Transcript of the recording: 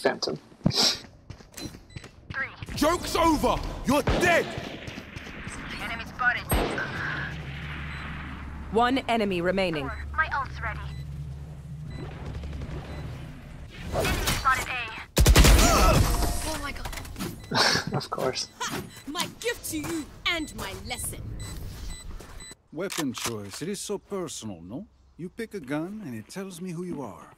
Phantom. Three. Joke's over! You're dead! Enemy spotted. One enemy remaining. Four. My ult's ready. Enemy spotted A. Oh my god. Of course. Ha! My gift to you and my lesson. Weapon choice, it is so personal, no? You pick a gun and it tells me who you are.